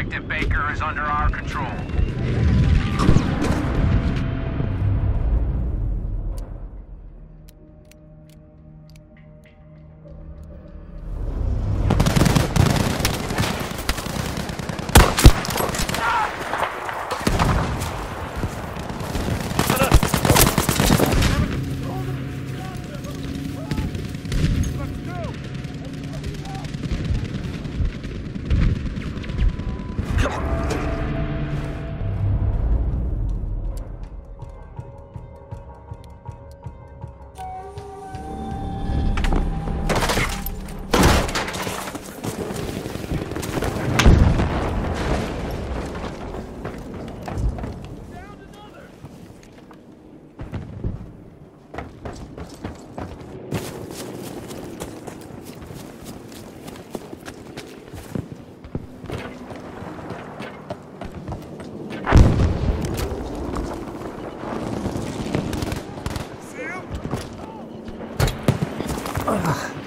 Objective Baker is under our control. 啊。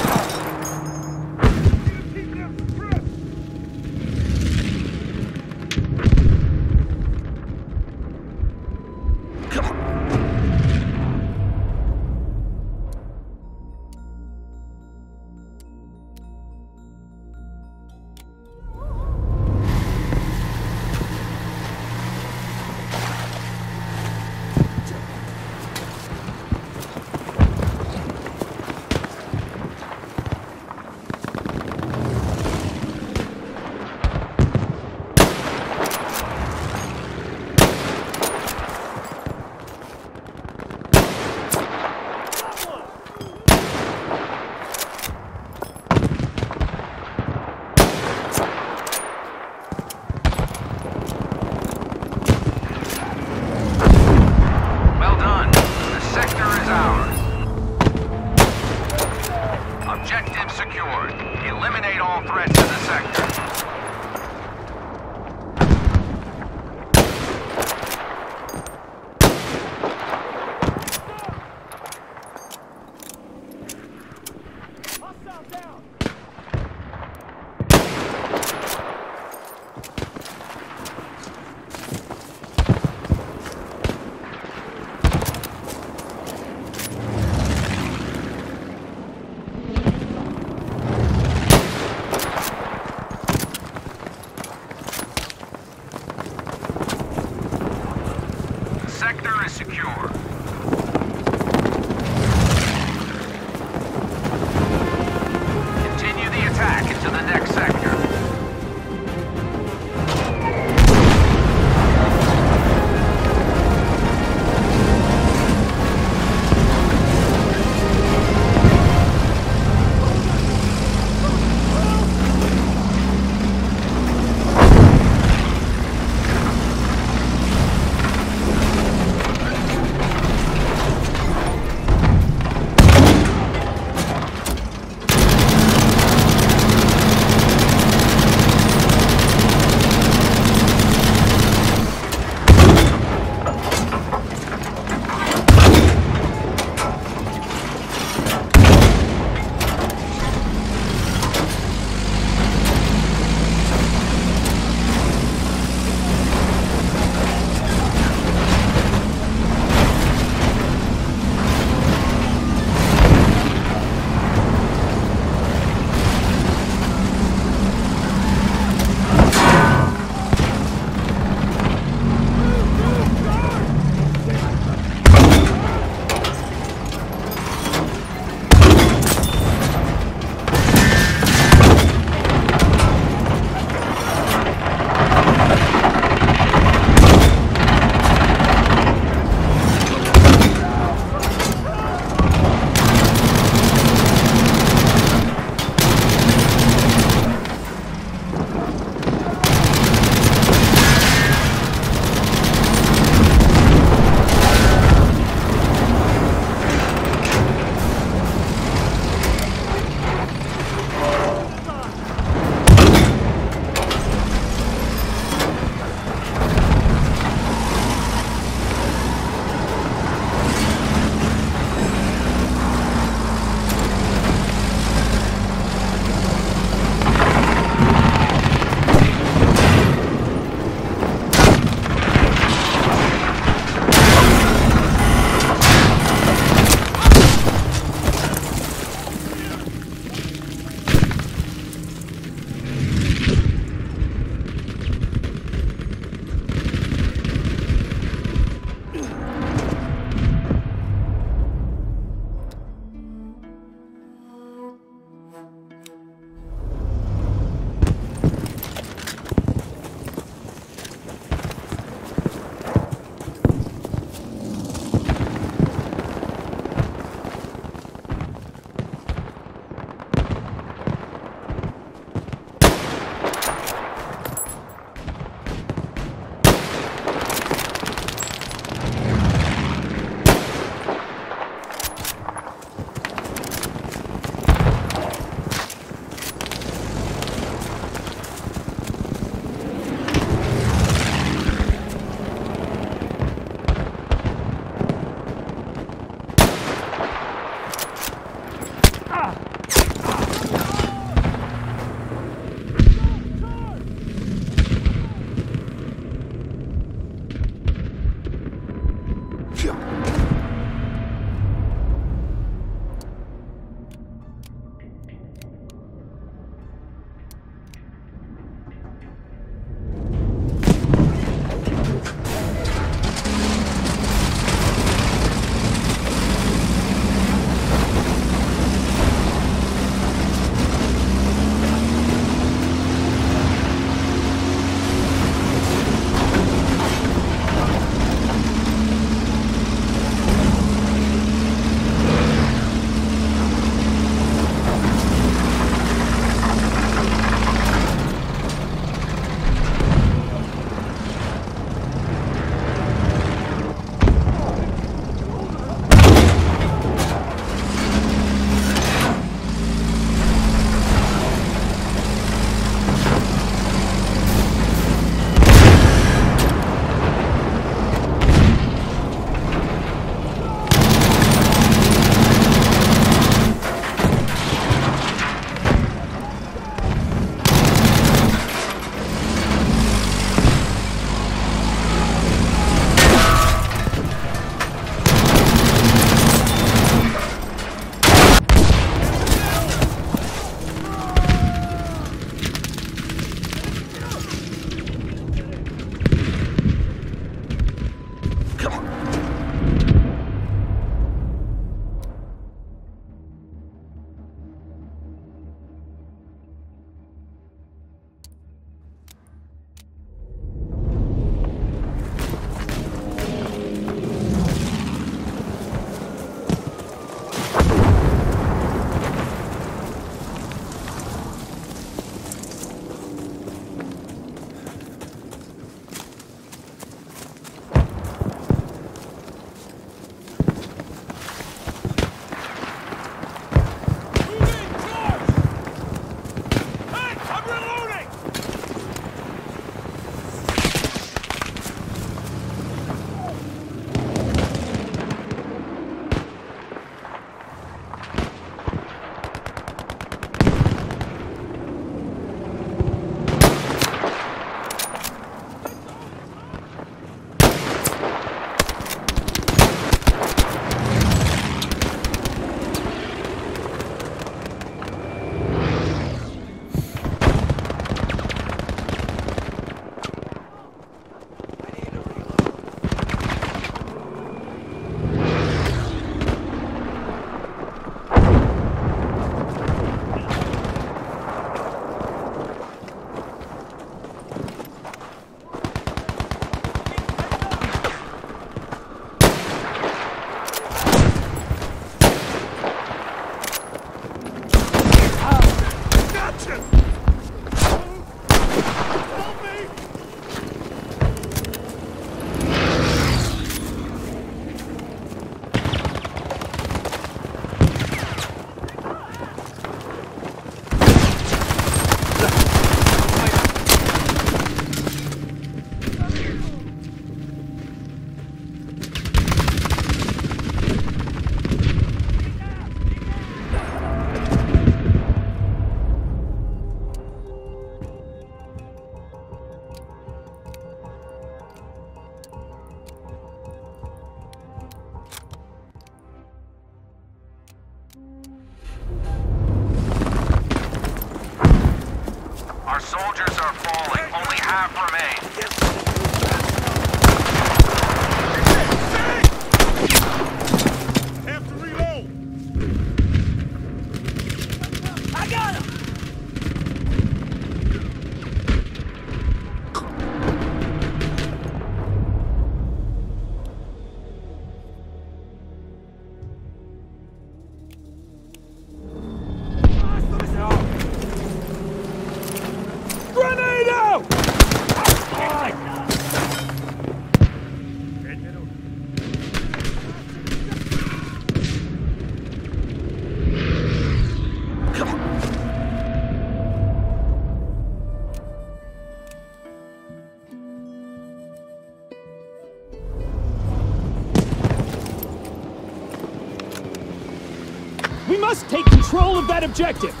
Control of that objective!